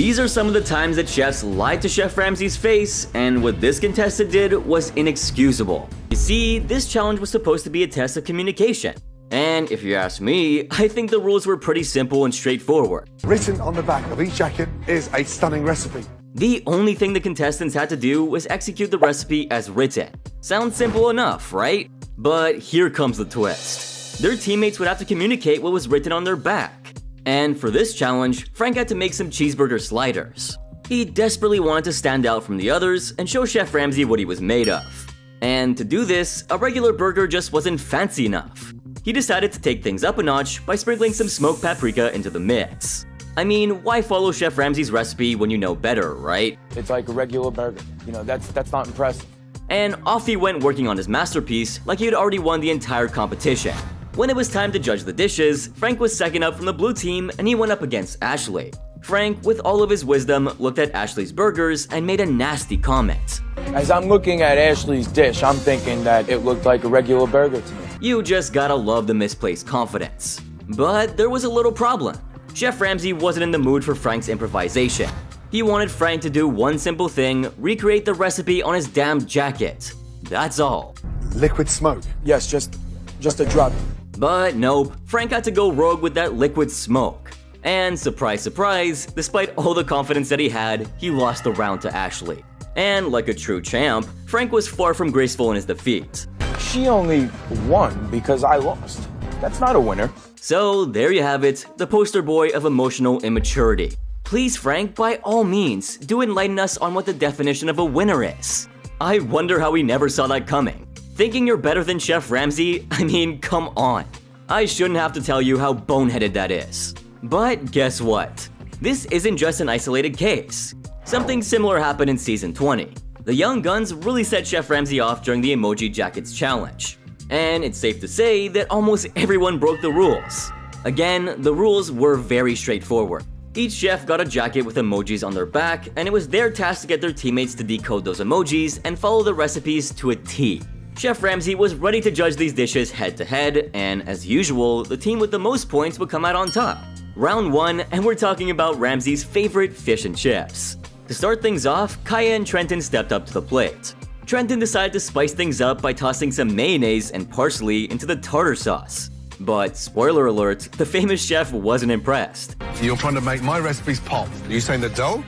These are some of the times that chefs lied to Chef Ramsay's face, and what this contestant did was inexcusable. You see, this challenge was supposed to be a test of communication. And if you ask me, I think the rules were pretty simple and straightforward. Written on the back of each jacket is a stunning recipe. The only thing the contestants had to do was execute the recipe as written. Sounds simple enough, right? But here comes the twist. Their teammates would have to communicate what was written on their back. And for this challenge, Frank had to make some cheeseburger sliders. He desperately wanted to stand out from the others and show Chef Ramsay what he was made of. And to do this, a regular burger just wasn't fancy enough he decided to take things up a notch by sprinkling some smoked paprika into the mix. I mean, why follow Chef Ramsay's recipe when you know better, right? It's like a regular burger. You know, that's that's not impressive. And off he went working on his masterpiece like he had already won the entire competition. When it was time to judge the dishes, Frank was second up from the blue team and he went up against Ashley. Frank, with all of his wisdom, looked at Ashley's burgers and made a nasty comment. As I'm looking at Ashley's dish, I'm thinking that it looked like a regular burger to me. You just gotta love the misplaced confidence. But there was a little problem. Chef Ramsay wasn't in the mood for Frank's improvisation. He wanted Frank to do one simple thing, recreate the recipe on his damn jacket. That's all. Liquid smoke. Yes, just just a drop. But nope, Frank had to go rogue with that liquid smoke. And surprise surprise, despite all the confidence that he had, he lost the round to Ashley. And like a true champ, Frank was far from graceful in his defeat she only won because I lost. That's not a winner. So there you have it, the poster boy of emotional immaturity. Please, Frank, by all means, do enlighten us on what the definition of a winner is. I wonder how we never saw that coming. Thinking you're better than Chef Ramsay? I mean, come on. I shouldn't have to tell you how boneheaded that is. But guess what? This isn't just an isolated case. Something similar happened in Season 20. The Young Guns really set Chef Ramsay off during the Emoji Jackets challenge. And it's safe to say that almost everyone broke the rules. Again, the rules were very straightforward. Each chef got a jacket with emojis on their back, and it was their task to get their teammates to decode those emojis and follow the recipes to a T. Chef Ramsay was ready to judge these dishes head to head, and as usual, the team with the most points would come out on top. Round 1, and we're talking about Ramsay's favorite fish and chips. To start things off, Kaya and Trenton stepped up to the plate. Trenton decided to spice things up by tossing some mayonnaise and parsley into the tartar sauce. But spoiler alert, the famous chef wasn't impressed. You're trying to make my recipes pop. Are you saying the dough?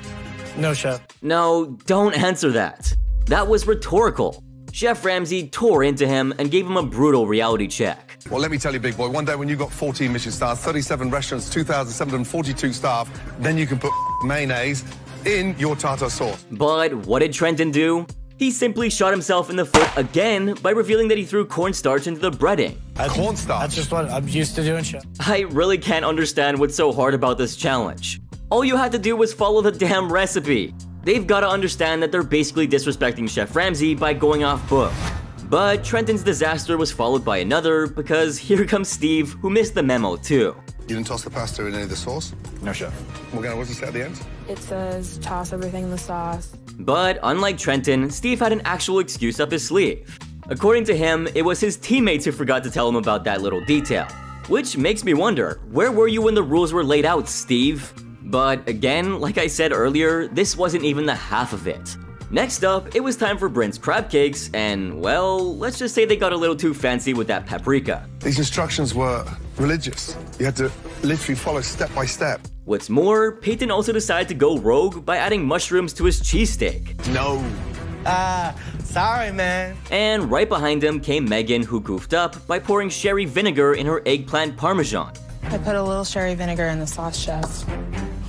No, chef. No, don't answer that. That was rhetorical. Chef Ramsay tore into him and gave him a brutal reality check. Well, let me tell you, big boy, one day when you got 14 Michelin stars, 37 restaurants, 2,742 staff, then you can put mayonnaise in your tartar sauce. But what did Trenton do? He simply shot himself in the foot again by revealing that he threw cornstarch into the breading. Cornstarch? That's just what I'm used to doing, chef. I really can't understand what's so hard about this challenge. All you had to do was follow the damn recipe. They've gotta understand that they're basically disrespecting Chef Ramsay by going off book. But Trenton's disaster was followed by another because here comes Steve, who missed the memo too. You didn't toss the pasta in any of the sauce? No, chef. Morgana, what does it say at the end? It says toss everything in the sauce. But unlike Trenton, Steve had an actual excuse up his sleeve. According to him, it was his teammates who forgot to tell him about that little detail. Which makes me wonder, where were you when the rules were laid out, Steve? But again, like I said earlier, this wasn't even the half of it. Next up, it was time for Bryn's crab cakes, and well, let's just say they got a little too fancy with that paprika. These instructions were religious. You had to literally follow step by step. What's more, Peyton also decided to go rogue by adding mushrooms to his cheesesteak. No. Ah, uh, sorry, man. And right behind him came Megan, who goofed up by pouring sherry vinegar in her eggplant parmesan. I put a little sherry vinegar in the sauce, chef.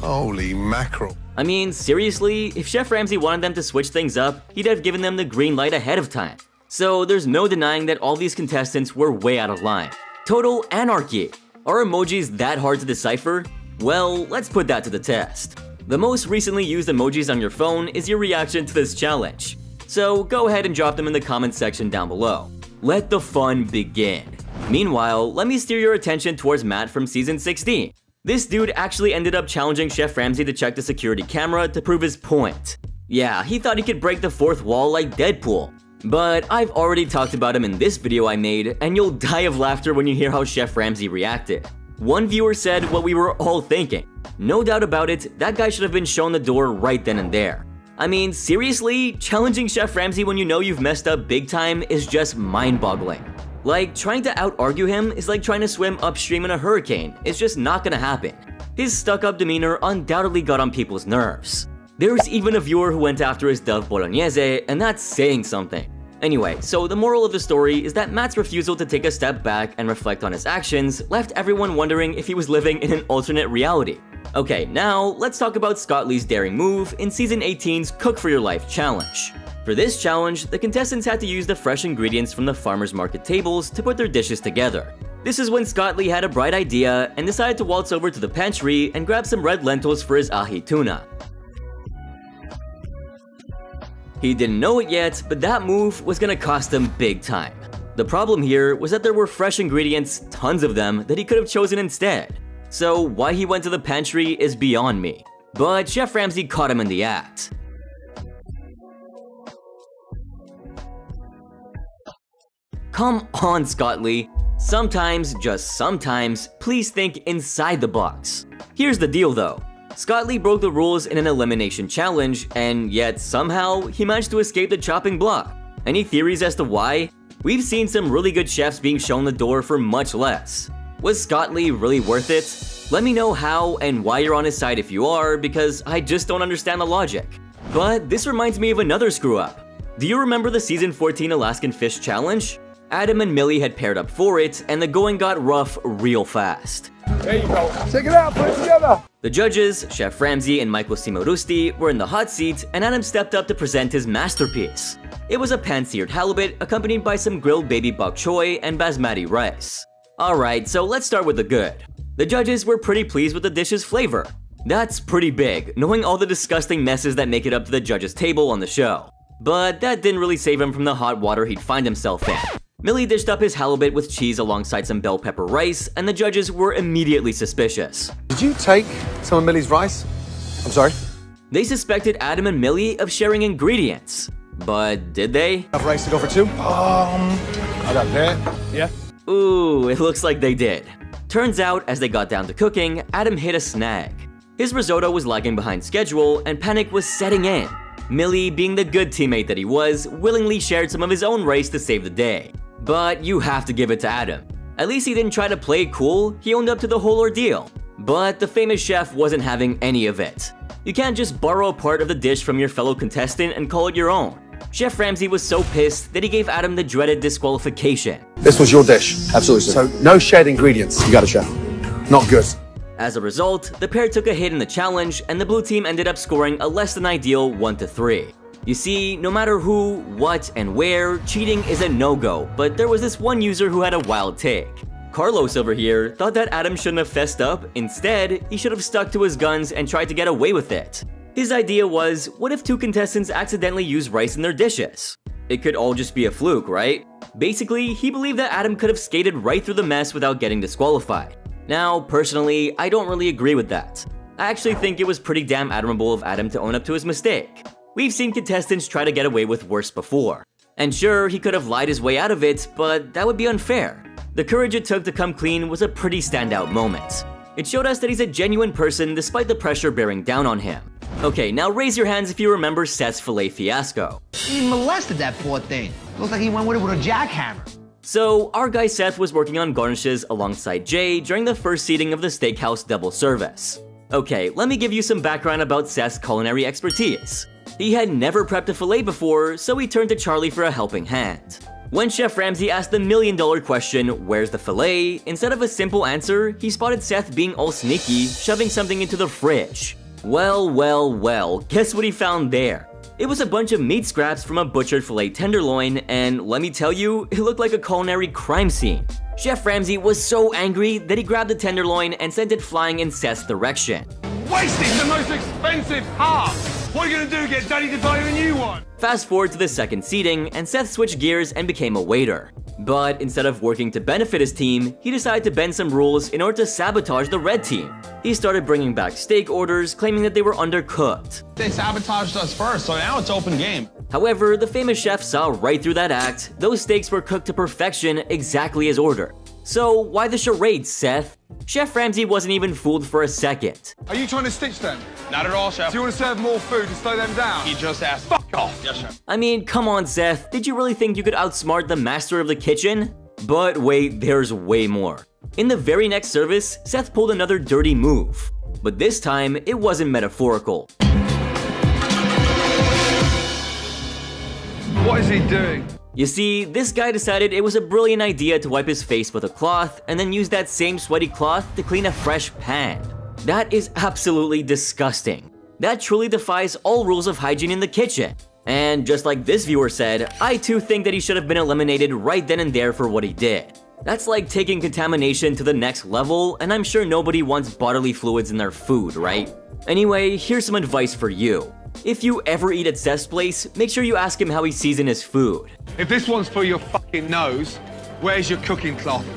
Holy mackerel. I mean, seriously, if Chef Ramsay wanted them to switch things up, he'd have given them the green light ahead of time. So there's no denying that all these contestants were way out of line. Total anarchy. Are emojis that hard to decipher? Well, let's put that to the test. The most recently used emojis on your phone is your reaction to this challenge. So go ahead and drop them in the comments section down below. Let the fun begin. Meanwhile, let me steer your attention towards Matt from season 16. This dude actually ended up challenging Chef Ramsay to check the security camera to prove his point. Yeah, he thought he could break the fourth wall like Deadpool. But I've already talked about him in this video I made, and you'll die of laughter when you hear how Chef Ramsay reacted. One viewer said what we were all thinking. No doubt about it, that guy should have been shown the door right then and there. I mean, seriously, challenging Chef Ramsay when you know you've messed up big time is just mind-boggling. Like, trying to out-argue him is like trying to swim upstream in a hurricane, it's just not gonna happen. His stuck-up demeanor undoubtedly got on people's nerves. There's even a viewer who went after his Dove Bolognese, and that's saying something. Anyway, so the moral of the story is that Matt's refusal to take a step back and reflect on his actions left everyone wondering if he was living in an alternate reality. Okay, now let's talk about Scott Lee's daring move in Season 18's Cook for Your Life challenge. For this challenge, the contestants had to use the fresh ingredients from the farmer's market tables to put their dishes together. This is when Scott Lee had a bright idea and decided to waltz over to the pantry and grab some red lentils for his ahi tuna. He didn't know it yet, but that move was gonna cost him big time. The problem here was that there were fresh ingredients, tons of them, that he could have chosen instead. So why he went to the pantry is beyond me. But Chef Ramsay caught him in the act. Come on, Scott Lee. Sometimes, just sometimes, please think inside the box. Here's the deal though. Scott Lee broke the rules in an elimination challenge, and yet somehow he managed to escape the chopping block. Any theories as to why? We've seen some really good chefs being shown the door for much less. Was Scott Lee really worth it? Let me know how and why you're on his side if you are, because I just don't understand the logic. But this reminds me of another screw up. Do you remember the season 14 Alaskan Fish Challenge? Adam and Millie had paired up for it, and the going got rough real fast. There you go. Check it out, put it together. The judges, Chef Ramsay and Michael Cimarusti, were in the hot seat, and Adam stepped up to present his masterpiece. It was a pan-seared halibut accompanied by some grilled baby bok choy and basmati rice. Alright, so let's start with the good. The judges were pretty pleased with the dish's flavor. That's pretty big, knowing all the disgusting messes that make it up to the judges' table on the show. But that didn't really save him from the hot water he'd find himself in. Millie dished up his halibut with cheese alongside some bell pepper rice, and the judges were immediately suspicious. Did you take some of Millie's rice? I'm sorry. They suspected Adam and Millie of sharing ingredients. But did they? Have rice to go for two? Um, I got that. Yeah. Ooh, it looks like they did. Turns out, as they got down to cooking, Adam hit a snag. His risotto was lagging behind schedule, and panic was setting in. Millie, being the good teammate that he was, willingly shared some of his own rice to save the day. But you have to give it to Adam. At least he didn't try to play it cool, he owned up to the whole ordeal. But the famous chef wasn't having any of it. You can't just borrow a part of the dish from your fellow contestant and call it your own. Chef Ramsay was so pissed that he gave Adam the dreaded disqualification. This was your dish. Absolutely. So no shared ingredients. You got to share. Not good. As a result, the pair took a hit in the challenge and the blue team ended up scoring a less than ideal 1 to 3. You see, no matter who, what, and where, cheating is a no-go, but there was this one user who had a wild take. Carlos over here thought that Adam shouldn't have fessed up, instead, he should have stuck to his guns and tried to get away with it. His idea was, what if two contestants accidentally use rice in their dishes? It could all just be a fluke, right? Basically, he believed that Adam could have skated right through the mess without getting disqualified. Now, personally, I don't really agree with that. I actually think it was pretty damn admirable of Adam to own up to his mistake. We've seen contestants try to get away with worse before. And sure, he could have lied his way out of it, but that would be unfair. The courage it took to come clean was a pretty standout moment. It showed us that he's a genuine person despite the pressure bearing down on him. Okay, now raise your hands if you remember Seth's filet fiasco. He molested that poor thing. Looks like he went with it with a jackhammer. So, our guy Seth was working on garnishes alongside Jay during the first seating of the steakhouse double service. Okay, let me give you some background about Seth's culinary expertise. He had never prepped a filet before, so he turned to Charlie for a helping hand. When Chef Ramsay asked the million dollar question, where's the filet, instead of a simple answer, he spotted Seth being all sneaky, shoving something into the fridge. Well, well, well, guess what he found there? It was a bunch of meat scraps from a butchered filet tenderloin, and let me tell you, it looked like a culinary crime scene. Chef Ramsay was so angry that he grabbed the tenderloin and sent it flying in Seth's direction. Wasting the most expensive part. What are you gonna do? Get Daddy to buy you a new one? Fast forward to the second seating, and Seth switched gears and became a waiter. But instead of working to benefit his team, he decided to bend some rules in order to sabotage the red team. He started bringing back steak orders, claiming that they were undercooked. They sabotaged us first, so now it's open game. However, the famous chef saw right through that act. Those steaks were cooked to perfection exactly as ordered. So why the charade, Seth? Chef Ramsay wasn't even fooled for a second. Are you trying to stitch them? Not at all, chef. Do you want to serve more food to slow them down? He just asked. Fuck off. Yes, chef. I mean, come on, Seth. Did you really think you could outsmart the master of the kitchen? But wait, there's way more. In the very next service, Seth pulled another dirty move. But this time, it wasn't metaphorical. What is he doing? You see, this guy decided it was a brilliant idea to wipe his face with a cloth and then use that same sweaty cloth to clean a fresh pan. That is absolutely disgusting. That truly defies all rules of hygiene in the kitchen. And just like this viewer said, I too think that he should have been eliminated right then and there for what he did. That's like taking contamination to the next level, and I'm sure nobody wants bodily fluids in their food, right? Anyway, here's some advice for you. If you ever eat at Seth's place, make sure you ask him how he seasons his food. If this one's for your fucking nose, where's your cooking cloth?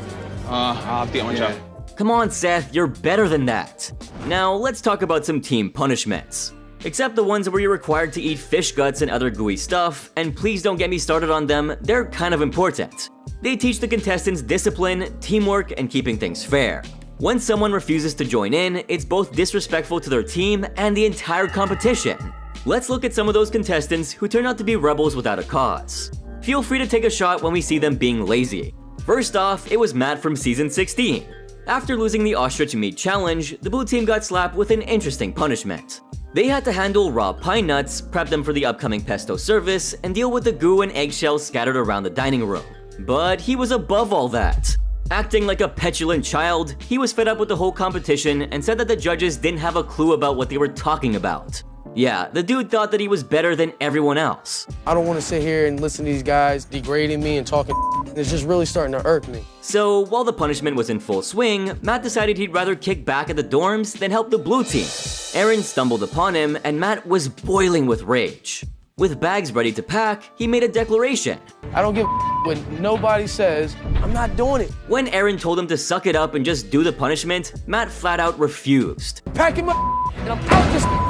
Uh, I'll have to get one, chef. Come on, Seth, you're better than that. Now, let's talk about some team punishments. Except the ones where you're required to eat fish guts and other gooey stuff, and please don't get me started on them, they're kind of important. They teach the contestants discipline, teamwork, and keeping things fair. When someone refuses to join in, it's both disrespectful to their team and the entire competition. Let's look at some of those contestants who turn out to be rebels without a cause. Feel free to take a shot when we see them being lazy. First off, it was Matt from season 16. After losing the ostrich meat challenge, the blue team got slapped with an interesting punishment. They had to handle raw pine nuts, prep them for the upcoming pesto service, and deal with the goo and eggshells scattered around the dining room. But he was above all that. Acting like a petulant child, he was fed up with the whole competition and said that the judges didn't have a clue about what they were talking about. Yeah, the dude thought that he was better than everyone else. I don't want to sit here and listen to these guys degrading me and talking. It's just really starting to irk me. So, while the punishment was in full swing, Matt decided he'd rather kick back at the dorms than help the blue team. Aaron stumbled upon him, and Matt was boiling with rage. With bags ready to pack, he made a declaration. I don't give a when nobody says, I'm not doing it. When Aaron told him to suck it up and just do the punishment, Matt flat out refused. Packing my and I'm out this.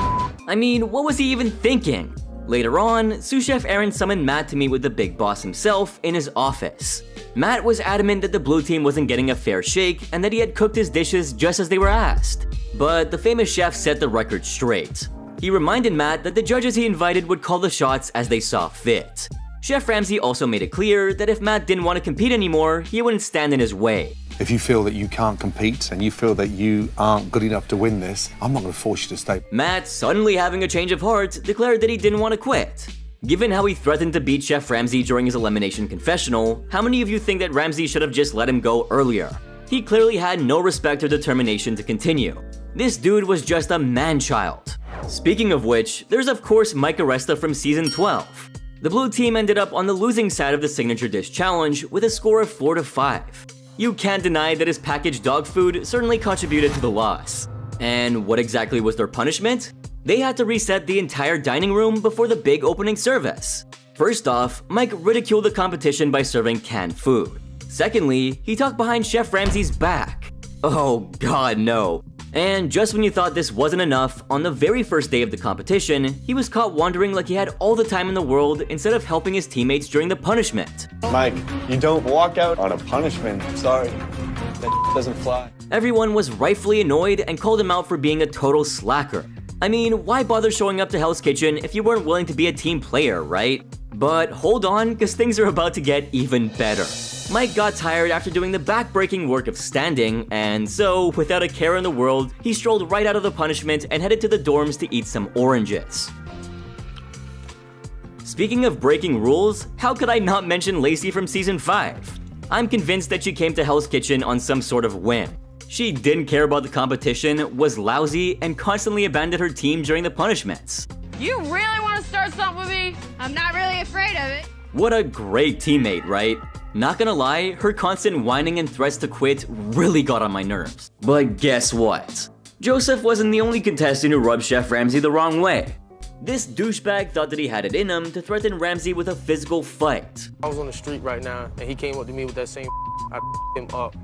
I mean, what was he even thinking? Later on, sous chef Aaron summoned Matt to meet with the big boss himself in his office. Matt was adamant that the blue team wasn't getting a fair shake and that he had cooked his dishes just as they were asked. But the famous chef set the record straight. He reminded Matt that the judges he invited would call the shots as they saw fit. Chef Ramsay also made it clear that if Matt didn't want to compete anymore, he wouldn't stand in his way. If you feel that you can't compete and you feel that you aren't good enough to win this, I'm not going to force you to stay. Matt, suddenly having a change of heart, declared that he didn't want to quit. Given how he threatened to beat Chef Ramsay during his elimination confessional, how many of you think that Ramsay should have just let him go earlier? He clearly had no respect or determination to continue. This dude was just a man-child. Speaking of which, there's of course Mike Aresta from season 12. The blue team ended up on the losing side of the signature dish challenge with a score of 4 to 5. You can't deny that his packaged dog food certainly contributed to the loss. And what exactly was their punishment? They had to reset the entire dining room before the big opening service. First off, Mike ridiculed the competition by serving canned food. Secondly, he talked behind Chef Ramsay's back. Oh god no. And just when you thought this wasn't enough, on the very first day of the competition, he was caught wandering like he had all the time in the world instead of helping his teammates during the punishment. Mike, you don't walk out on a punishment. Sorry, that doesn't fly. Everyone was rightfully annoyed and called him out for being a total slacker. I mean, why bother showing up to Hell's Kitchen if you weren't willing to be a team player, right? But hold on, cause things are about to get even better. Mike got tired after doing the back-breaking work of standing, and so, without a care in the world, he strolled right out of the punishment and headed to the dorms to eat some oranges. Speaking of breaking rules, how could I not mention Lacey from season 5? I'm convinced that she came to Hell's Kitchen on some sort of whim. She didn't care about the competition, was lousy, and constantly abandoned her team during the punishments. You really want to start something with me? I'm not really afraid of it. What a great teammate, right? Not gonna lie, her constant whining and threats to quit really got on my nerves. But guess what? Joseph wasn't the only contestant who rubbed Chef Ramsay the wrong way. This douchebag thought that he had it in him to threaten Ramsay with a physical fight. I was on the street right now, and he came up to me with that same. I him up,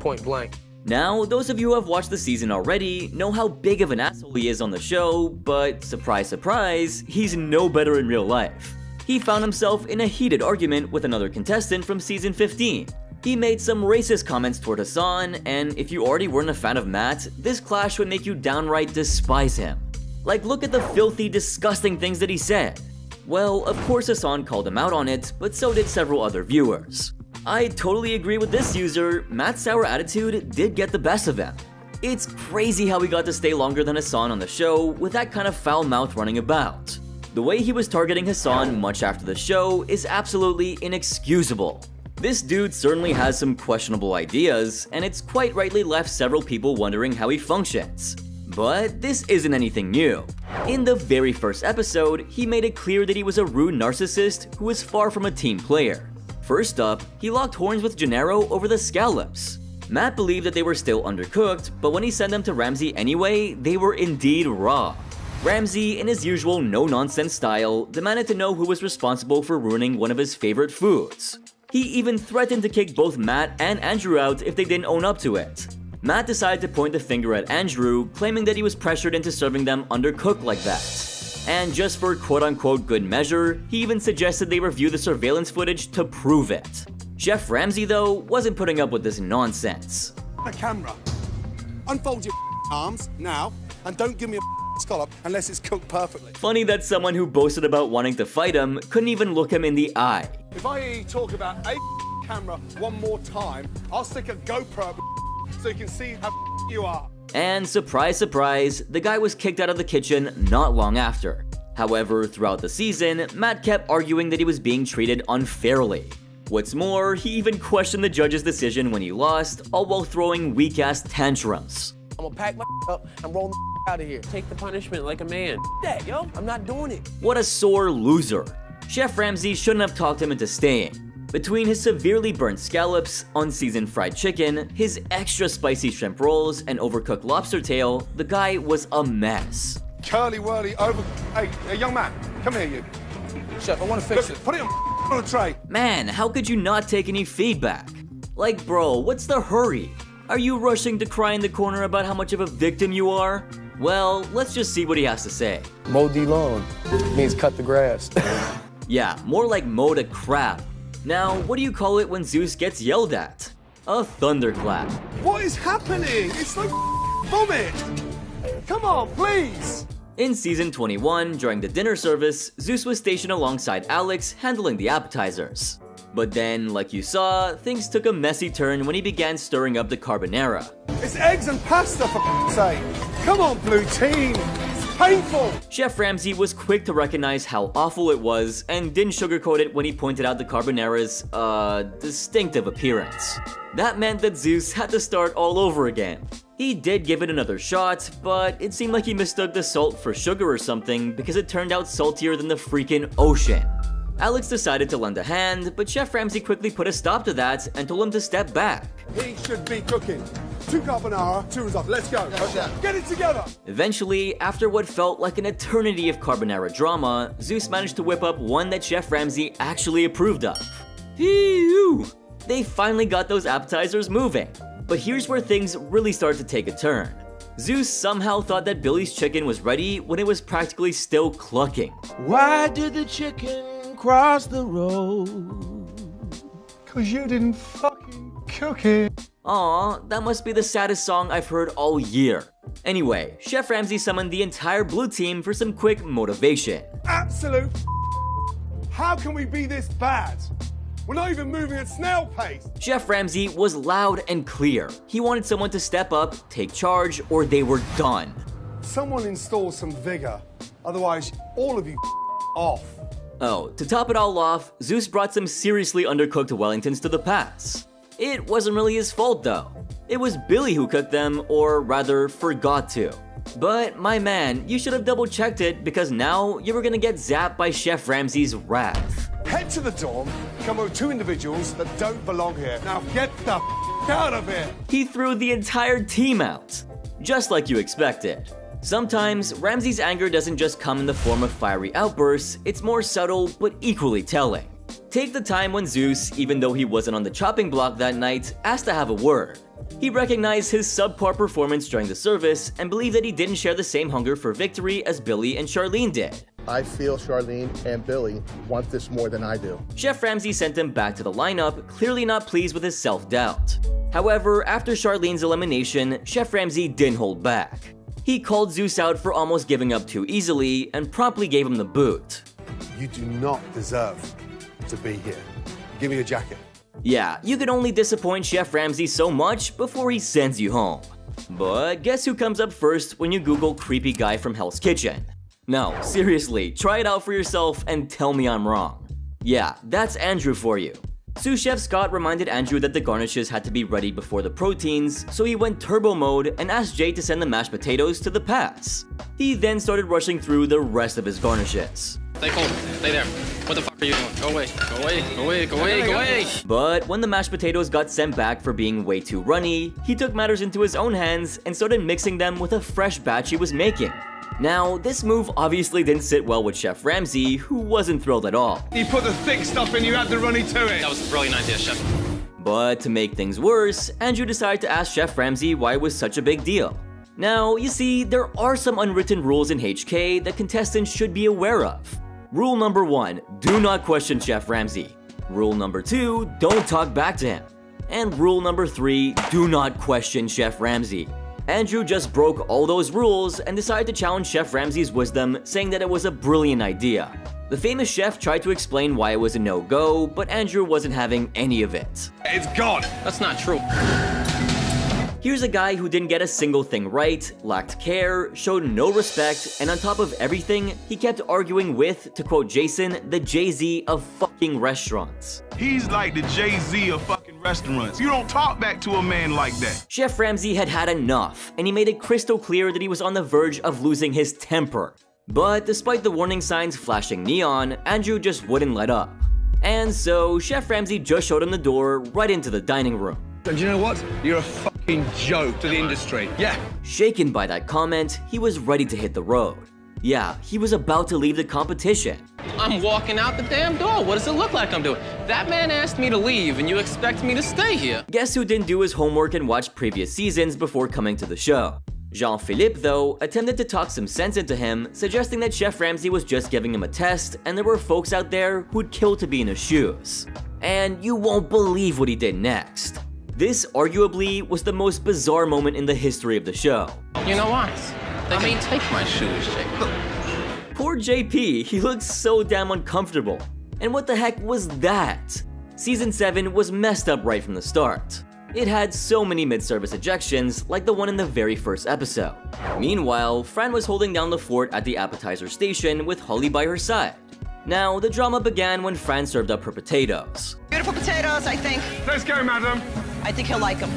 point blank. Now, those of you who have watched the season already know how big of an asshole he is on the show, but surprise, surprise, he's no better in real life. He found himself in a heated argument with another contestant from season 15. He made some racist comments toward Hassan, and if you already weren't a fan of Matt, this clash would make you downright despise him. Like, look at the filthy, disgusting things that he said. Well, of course Hassan called him out on it, but so did several other viewers. I totally agree with this user, Matt's sour attitude did get the best of him. It's crazy how he got to stay longer than Hassan on the show with that kind of foul mouth running about. The way he was targeting Hassan much after the show is absolutely inexcusable. This dude certainly has some questionable ideas, and it's quite rightly left several people wondering how he functions. But this isn't anything new. In the very first episode, he made it clear that he was a rude narcissist who was far from a team player. First up, he locked horns with Gennaro over the scallops. Matt believed that they were still undercooked, but when he sent them to Ramsay anyway, they were indeed raw. Ramsay, in his usual no-nonsense style, demanded to know who was responsible for ruining one of his favorite foods. He even threatened to kick both Matt and Andrew out if they didn't own up to it. Matt decided to point the finger at Andrew, claiming that he was pressured into serving them undercooked like that. And just for quote-unquote good measure, he even suggested they review the surveillance footage to prove it. Chef Ramsay, though, wasn't putting up with this nonsense. Camera. Unfold your arms now, and don't give me a scallop unless it's cooked perfectly. Funny that someone who boasted about wanting to fight him couldn't even look him in the eye. If I talk about a camera one more time, I'll stick a GoPro so you can see how you are. And surprise, surprise, the guy was kicked out of the kitchen not long after. However, throughout the season, Matt kept arguing that he was being treated unfairly. What's more, he even questioned the judge's decision when he lost, all while throwing weak-ass tantrums. I'm gonna pack my up and roll out of here. Take the punishment like a man. That, yo, I'm not doing it. What a sore loser. Chef Ramsay shouldn't have talked him into staying. Between his severely burnt scallops, unseasoned fried chicken, his extra spicy shrimp rolls, and overcooked lobster tail, the guy was a mess. Curly whirly over. Hey, hey, young man, come here, you. Chef, I want to fix Look, it. Put it on, on a tray. Man, how could you not take any feedback? Like, bro, what's the hurry? Are you rushing to cry in the corner about how much of a victim you are? Well, let's just see what he has to say. Mow the lawn means cut the grass. Yeah, more like mow to crap. Now, what do you call it when Zeus gets yelled at? A thunderclap. What is happening? It's like vomit. Come on, please. In season 21, during the dinner service, Zeus was stationed alongside Alex, handling the appetizers. But then, like you saw, things took a messy turn when he began stirring up the carbonara. It's eggs and pasta for f***ing sake. Come on, blue team. It's painful. Chef Ramsay was quick to recognize how awful it was and didn't sugarcoat it when he pointed out the carbonara's, uh, distinctive appearance. That meant that Zeus had to start all over again. He did give it another shot, but it seemed like he mistook the salt for sugar or something because it turned out saltier than the freaking ocean. Alex decided to lend a hand, but Chef Ramsay quickly put a stop to that and told him to step back. He should be cooking. Two carbonara, two risotto. Let's go. Get it together. Eventually, after what felt like an eternity of carbonara drama, Zeus managed to whip up one that Chef Ramsay actually approved of. Phew! They finally got those appetizers moving. But here's where things really start to take a turn. Zeus somehow thought that Billy's chicken was ready when it was practically still clucking. Why did the chicken cross the road? Cause you didn't fucking cook it. Aw, that must be the saddest song I've heard all year. Anyway, Chef Ramsay summoned the entire blue team for some quick motivation. Absolute. How can we be this bad? We're not even moving at snail pace. Chef Ramsay was loud and clear. He wanted someone to step up, take charge, or they were done. Someone install some vigor. Otherwise, all of you off. Oh, to top it all off, Zeus brought some seriously undercooked Wellingtons to the pass. It wasn't really his fault though. It was Billy who cooked them, or rather, forgot to. But my man, you should have double checked it because now you were gonna get zapped by Chef Ramsay's wrath. Head to the dorm, come with two individuals that don't belong here. Now get the f- out of here. He threw the entire team out. Just like you expected. Sometimes, Ramsay's anger doesn't just come in the form of fiery outbursts, it's more subtle but equally telling. Take the time when Zeus, even though he wasn't on the chopping block that night, asked to have a word. He recognized his subpar performance during the service and believed that he didn't share the same hunger for victory as Billy and Charlene did. I feel Charlene and Billy want this more than I do. Chef Ramsay sent him back to the lineup, clearly not pleased with his self-doubt. However, after Charlene's elimination, Chef Ramsay didn't hold back. He called Zeus out for almost giving up too easily and promptly gave him the boot. You do not deserve to be here. Give me your jacket. Yeah, you can only disappoint Chef Ramsay so much before he sends you home. But guess who comes up first when you Google creepy guy from Hell's Kitchen? No, seriously, try it out for yourself and tell me I'm wrong. Yeah, that's Andrew for you. Sous Chef Scott reminded Andrew that the garnishes had to be ready before the proteins, so he went turbo mode and asked Jay to send the mashed potatoes to the pass. He then started rushing through the rest of his garnishes. Stay cold. Stay there. What the fuck are you doing? Go away. Go away. Go away. Go away. Go away. But when the mashed potatoes got sent back for being way too runny, he took matters into his own hands and started mixing them with a fresh batch he was making. Now, this move obviously didn't sit well with Chef Ramsay, who wasn't thrilled at all. You put the thick stuff in, you add the runny to it. That was a brilliant idea, chef. But to make things worse, Andrew decided to ask Chef Ramsay why it was such a big deal. Now, you see, there are some unwritten rules in HK that contestants should be aware of. Rule number one, do not question Chef Ramsay. Rule number two, don't talk back to him. And rule number three, do not question Chef Ramsay. Andrew just broke all those rules and decided to challenge Chef Ramsay's wisdom, saying that it was a brilliant idea. The famous chef tried to explain why it was a no-go, but Andrew wasn't having any of it. It's gone. That's not true. Here's a guy who didn't get a single thing right, lacked care, showed no respect, and on top of everything, he kept arguing with, to quote Jason, the Jay-Z of fucking restaurants. He's like the Jay-Z of fucking restaurants. You don't talk back to a man like that. Chef Ramsay had had enough, and he made it crystal clear that he was on the verge of losing his temper. But despite the warning signs flashing neon, Andrew just wouldn't let up. And so, Chef Ramsay just showed him the door right into the dining room. And you know what? You're a fucking joke to the industry. Yeah. Shaken by that comment, he was ready to hit the road. Yeah, he was about to leave the competition. I'm walking out the damn door. What does it look like I'm doing? That man asked me to leave, and you expect me to stay here. Guess who didn't do his homework and watch previous seasons before coming to the show? Jean-Philippe, though, attempted to talk some sense into him, suggesting that Chef Ramsay was just giving him a test and there were folks out there who'd kill to be in his shoes. And you won't believe what he did next. This arguably was the most bizarre moment in the history of the show. You know what? They I mean, take my shoes, Jake. Poor JP, he looks so damn uncomfortable. And what the heck was that? Season 7 was messed up right from the start. It had so many mid-service ejections, like the one in the very first episode. Meanwhile, Fran was holding down the fort at the appetizer station with Holly by her side. Now, the drama began when Fran served up her potatoes. Beautiful potatoes, I think. Let's go, madam. I think he'll like them.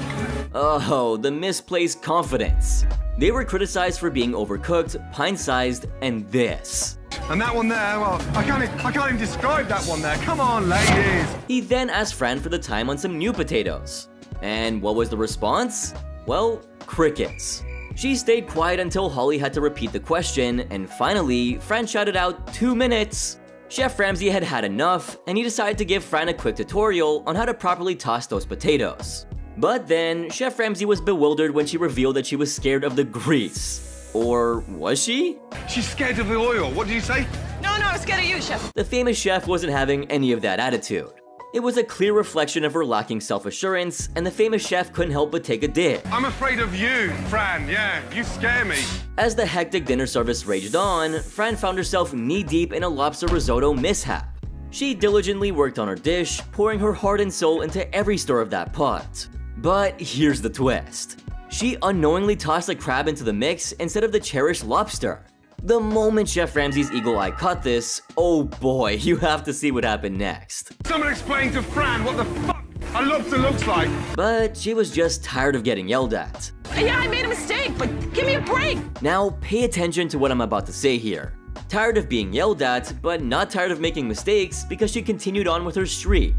Oh, the misplaced confidence. They were criticized for being overcooked, pint-sized, and this. And that one there, well, I can't, I can't even describe that one there. Come on, ladies. He then asked Fran for the time on some new potatoes. And what was the response? Well, crickets. She stayed quiet until Holly had to repeat the question, and finally, Fran shouted out, two minutes. Chef Ramsay had had enough, and he decided to give Fran a quick tutorial on how to properly toss those potatoes. But then, Chef Ramsay was bewildered when she revealed that she was scared of the grease. Or was she? She's scared of the oil. What did you say? No, no, I'm scared of you, Chef. The famous chef wasn't having any of that attitude. It was a clear reflection of her lacking self-assurance, and the famous chef couldn't help but take a dig. I'm afraid of you, Fran. Yeah, you scare me. As the hectic dinner service raged on, Fran found herself knee-deep in a lobster risotto mishap. She diligently worked on her dish, pouring her heart and soul into every stir of that pot. But here's the twist. She unknowingly tossed a crab into the mix instead of the cherished lobster. The moment Chef Ramsay's eagle eye caught this, oh boy, you have to see what happened next. Someone explain to Fran what the fuck a lobster looks like. But she was just tired of getting yelled at. Yeah, I made a mistake, but give me a break. Now pay attention to what I'm about to say here. Tired of being yelled at, but not tired of making mistakes because she continued on with her streak.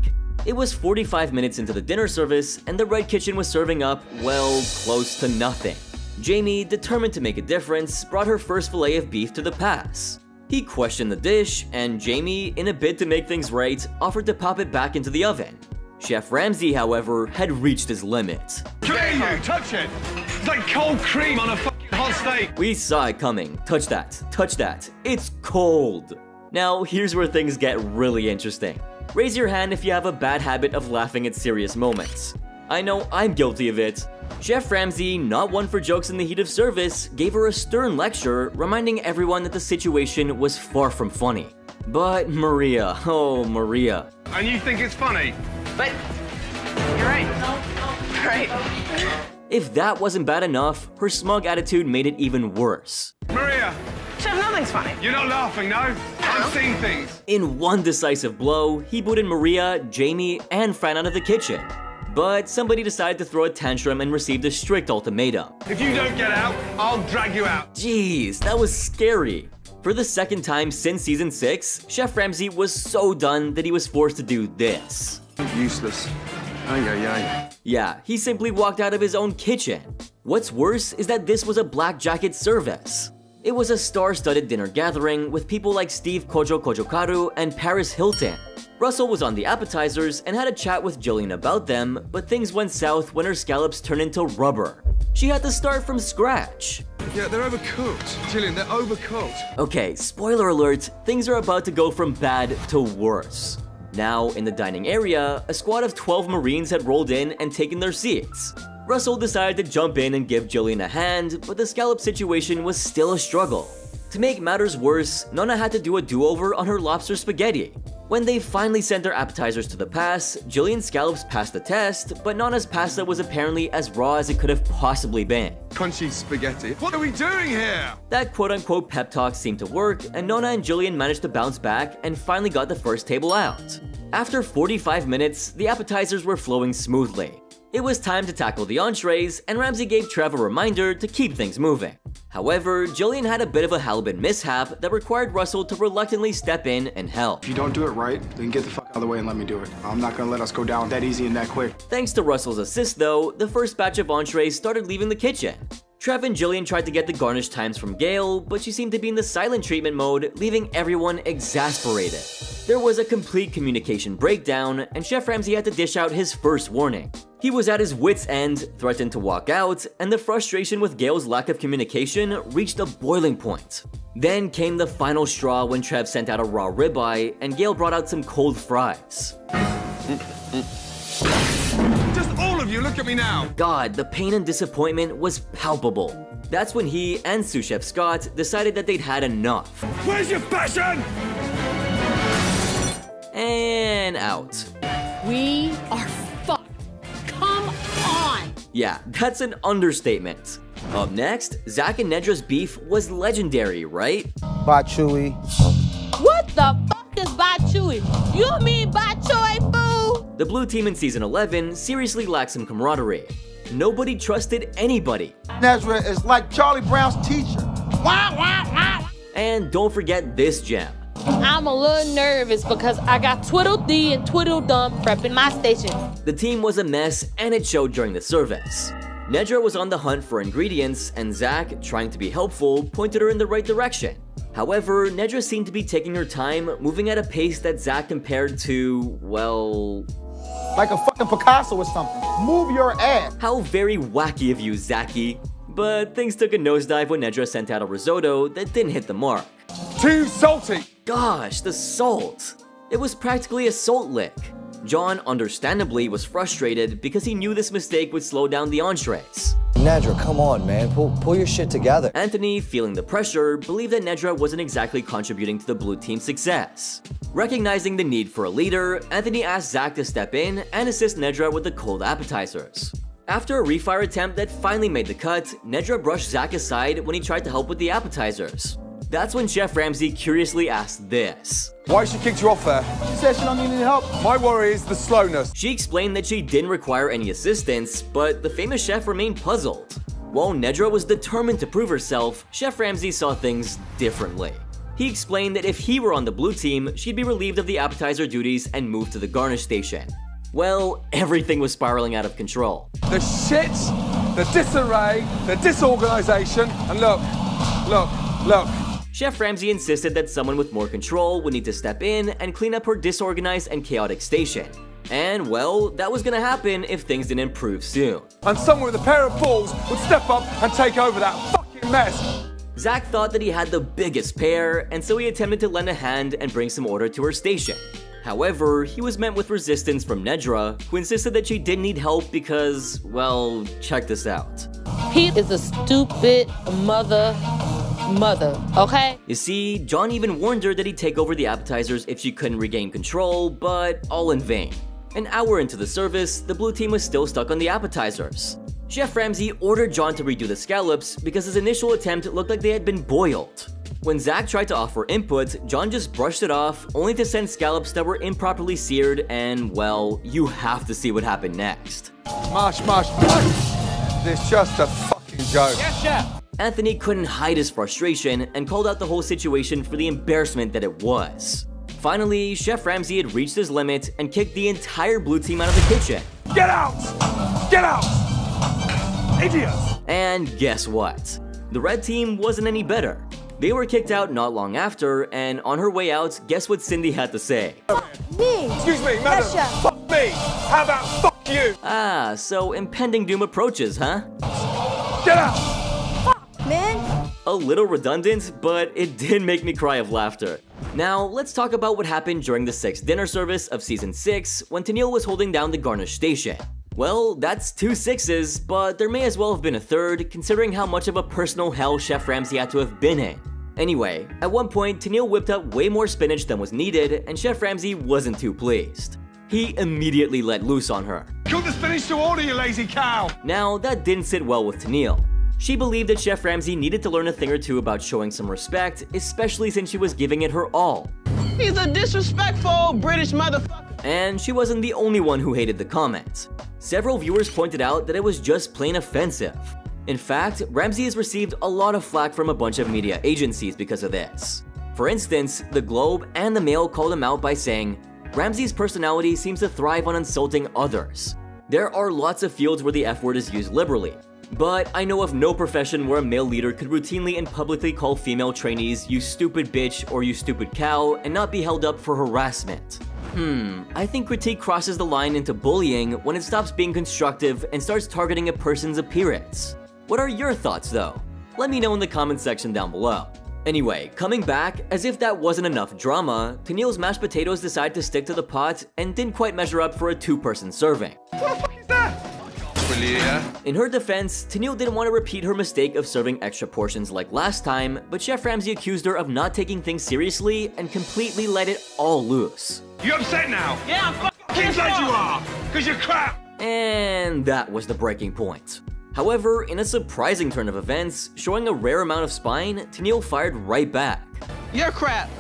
It was 45 minutes into the dinner service, and the Red Kitchen was serving up, well, close to nothing. Jamie, determined to make a difference, brought her first fillet of beef to the pass. He questioned the dish, and Jamie, in a bid to make things right, offered to pop it back into the oven. Chef Ramsay, however, had reached his limit. Dare you touch it? It's like cold cream on a fucking hot steak. We saw it coming. Touch that. Touch that. It's cold. Now, here's where things get really interesting. Raise your hand if you have a bad habit of laughing at serious moments. I know I'm guilty of it. Chef Ramsay, not one for jokes in the heat of service, gave her a stern lecture reminding everyone that the situation was far from funny. But Maria, oh Maria. And you think it's funny? But you're right. Right. If that wasn't bad enough, her smug attitude made it even worse. Maria, Chef, nothing's funny. you're not laughing, no? I'm seeing things. In one decisive blow, he booted Maria, Jamie, and Fran out of the kitchen. But somebody decided to throw a tantrum and received a strict ultimatum. If you don't get out, I'll drag you out. Jeez, that was scary. For the second time since season 6, Chef Ramsay was so done that he was forced to do this. Useless. Ay, ay, ay. Yeah, he simply walked out of his own kitchen. What's worse is that this was a black jacket service. It was a star-studded dinner gathering with people like Steve Kojo Kojokaru and Paris Hilton. Russell was on the appetizers and had a chat with Jillian about them, but things went south when her scallops turned into rubber. She had to start from scratch. Yeah, they're overcooked. Jillian, they're overcooked. Okay, spoiler alert, things are about to go from bad to worse. Now, in the dining area, a squad of 12 Marines had rolled in and taken their seats. Russell decided to jump in and give Jillian a hand, but the scallop situation was still a struggle. To make matters worse, Nona had to do a do-over on her lobster spaghetti. When they finally sent their appetizers to the pass, Jillian's scallops passed the test, but Nona's pasta was apparently as raw as it could have possibly been. Crunchy spaghetti. What are we doing here? That quote-unquote pep talk seemed to work, and Nona and Jillian managed to bounce back and finally got the first table out. After 45 minutes, the appetizers were flowing smoothly. It was time to tackle the entrees, and Ramsay gave Trev a reminder to keep things moving. However, Jillian had a bit of a halibut mishap that required Russell to reluctantly step in and help. If you don't do it right, then get the fuck out of the way and let me do it. I'm not gonna let us go down that easy and that quick. Thanks to Russell's assist though, the first batch of entrees started leaving the kitchen. Trev and Jillian tried to get the garnish times from Gail, but she seemed to be in the silent treatment mode, leaving everyone exasperated. There was a complete communication breakdown, and Chef Ramsay had to dish out his first warning. He was at his wits' end, threatened to walk out, and the frustration with Gail's lack of communication reached a boiling point. Then came the final straw when Trev sent out a raw ribeye, and Gail brought out some cold fries. Mm, mm. Just all of you, look at me now. God, the pain and disappointment was palpable. That's when he and sous chef Scott decided that they'd had enough. Where's your passion? And out. We are fucked. Come on. Yeah, that's an understatement. Up next, Zach and Nedra's beef was legendary, right? Bye, Chewy. What the fuck is Bachui? You mean Bachoy fool? The blue team in season 11 seriously lacked some camaraderie. Nobody trusted anybody. Nedra is like Charlie Brown's teacher. Wah, wah, wah. And don't forget this gem. I'm a little nervous because I got Tweedledee and Tweedledum prepping my station. The team was a mess and it showed during the service. Nedra was on the hunt for ingredients and Zach, trying to be helpful, pointed her in the right direction. However, Nedra seemed to be taking her time, moving at a pace that Zach compared to, well... Like a fucking Picasso or something. Move your ass. How very wacky of you, Zaki. But things took a nosedive when Nedra sent out a risotto that didn't hit the mark. Too salty. Gosh, the salt. It was practically a salt lick. John, understandably, was frustrated because he knew this mistake would slow down the entrees. Nedra, come on, man. Pull, pull your shit together. Anthony, feeling the pressure, believed that Nedra wasn't exactly contributing to the blue team's success. Recognizing the need for a leader, Anthony asked Zach to step in and assist Nedra with the cold appetizers. After a refire attempt that finally made the cut, Nedra brushed Zach aside when he tried to help with the appetizers. That's when Chef Ramsay curiously asked this. Why she kicked you off there? She said she don't need any help. My worry is the slowness. She explained that she didn't require any assistance, but the famous chef remained puzzled. While Nedra was determined to prove herself, Chef Ramsay saw things differently. He explained that if he were on the blue team, she'd be relieved of the appetizer duties and moved to the garnish station. Well, everything was spiraling out of control. The shit, the disarray, the disorganization, and look, look, look. Chef Ramsay insisted that someone with more control would need to step in and clean up her disorganized and chaotic station. And well, that was gonna happen if things didn't improve soon. And someone with a pair of balls would step up and take over that fucking mess. Zach thought that he had the biggest pair, and so he attempted to lend a hand and bring some order to her station. However, he was met with resistance from Nedra, who insisted that she didn't need help because, well, check this out. Pete is a stupid mother mother, okay? You see, John even warned her that he'd take over the appetizers if she couldn't regain control, but all in vain. An hour into the service, the blue team was still stuck on the appetizers. Chef Ramsay ordered John to redo the scallops because his initial attempt looked like they had been boiled. When Zach tried to offer input, John just brushed it off, only to send scallops that were improperly seared, and well, you have to see what happened next. Mush, mush, mush. This just a fucking joke. Yes, chef. Anthony couldn't hide his frustration and called out the whole situation for the embarrassment that it was. Finally, Chef Ramsay had reached his limit and kicked the entire blue team out of the kitchen. Get out! Get out! Idiots! And guess what? The red team wasn't any better. They were kicked out not long after, and on her way out, guess what Cindy had to say? Me! Excuse me, madam! Yes, fuck me! How about fuck you? Ah, so impending doom approaches, huh? Get out! Fuck, man! A little redundant, but it did make me cry of laughter. Now, let's talk about what happened during the sixth dinner service of season 6 when Tennille was holding down the garnish station. Well, that's two sixes, but there may as well have been a third, considering how much of a personal hell Chef Ramsay had to have been in. Anyway, at one point, Tennille whipped up way more spinach than was needed, and Chef Ramsay wasn't too pleased. He immediately let loose on her. Cook the spinach to order, you lazy cow! Now, that didn't sit well with Tennille. She believed that Chef Ramsay needed to learn a thing or two about showing some respect, especially since she was giving it her all. He's a disrespectful British motherfucker. And she wasn't the only one who hated the comment. Several viewers pointed out that it was just plain offensive. In fact, Ramsay has received a lot of flack from a bunch of media agencies because of this. For instance, The Globe and The Mail called him out by saying, Ramsay's personality seems to thrive on insulting others. There are lots of fields where the F word is used liberally, but I know of no profession where a male leader could routinely and publicly call female trainees you stupid bitch or you stupid cow and not be held up for harassment. Hmm, I think critique crosses the line into bullying when it stops being constructive and starts targeting a person's appearance. What are your thoughts though? Let me know in the comments section down below. Anyway, coming back, as if that wasn't enough drama, Tennille's mashed potatoes decided to stick to the pot and didn't quite measure up for a two-person serving. In her defense, Tennille didn't want to repeat her mistake of serving extra portions like last time, but Chef Ramsay accused her of not taking things seriously and completely let it all loose. You upset now? Yeah, I'm fucking Seems pissed like you off. are, because you're crap! And that was the breaking point. However, in a surprising turn of events, showing a rare amount of spine, Tennille fired right back. You're crap.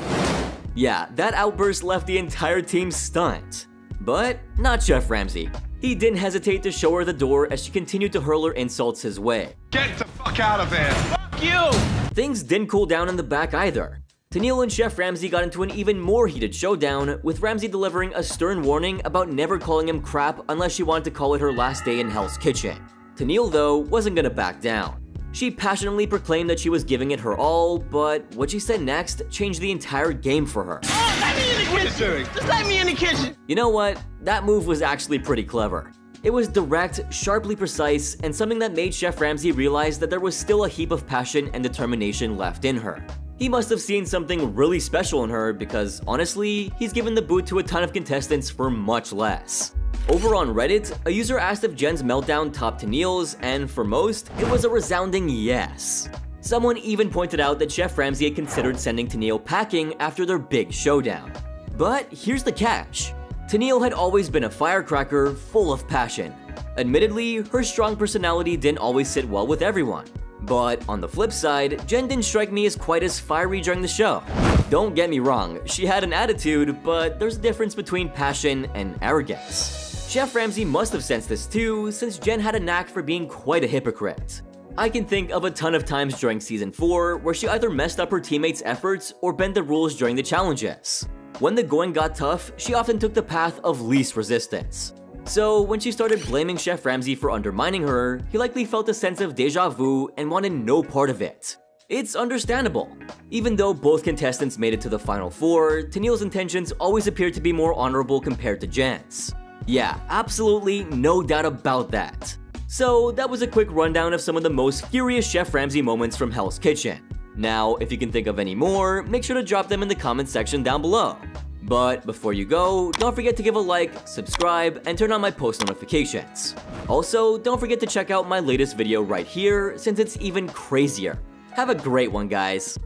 Yeah, that outburst left the entire team stunned. But not Chef Ramsay. He didn't hesitate to show her the door as she continued to hurl her insults his way. Get the fuck out of here! Fuck you! Things didn't cool down in the back either. Tennille and Chef Ramsay got into an even more heated showdown, with Ramsay delivering a stern warning about never calling him crap unless she wanted to call it her last day in Hell's Kitchen. Tennille, though, wasn't gonna back down. She passionately proclaimed that she was giving it her all, but what she said next changed the entire game for her. Oh, let me in the you kitchen. Just let me in the kitchen. You know what? That move was actually pretty clever. It was direct, sharply precise, and something that made Chef Ramsay realize that there was still a heap of passion and determination left in her. He must have seen something really special in her because, honestly, he's given the boot to a ton of contestants for much less. Over on Reddit, a user asked if Jen's meltdown topped Tennille's, and for most, it was a resounding yes. Someone even pointed out that Chef Ramsay had considered sending Tennille packing after their big showdown. But here's the catch. Tennille had always been a firecracker full of passion. Admittedly, her strong personality didn't always sit well with everyone. But on the flip side, Jen didn't strike me as quite as fiery during the show. Don't get me wrong, she had an attitude, but there's a difference between passion and arrogance. Chef Ramsay must have sensed this too, since Jen had a knack for being quite a hypocrite. I can think of a ton of times during season 4 where she either messed up her teammates' efforts or bent the rules during the challenges. When the going got tough, she often took the path of least resistance. So when she started blaming Chef Ramsay for undermining her, he likely felt a sense of deja vu and wanted no part of it. It's understandable. Even though both contestants made it to the final four, Tennille's intentions always appeared to be more honorable compared to Jen's. Yeah, absolutely no doubt about that. So that was a quick rundown of some of the most furious Chef Ramsay moments from Hell's Kitchen. Now, if you can think of any more, make sure to drop them in the comment section down below. But before you go, don't forget to give a like, subscribe, and turn on my post notifications. Also, don't forget to check out my latest video right here, since it's even crazier. Have a great one, guys.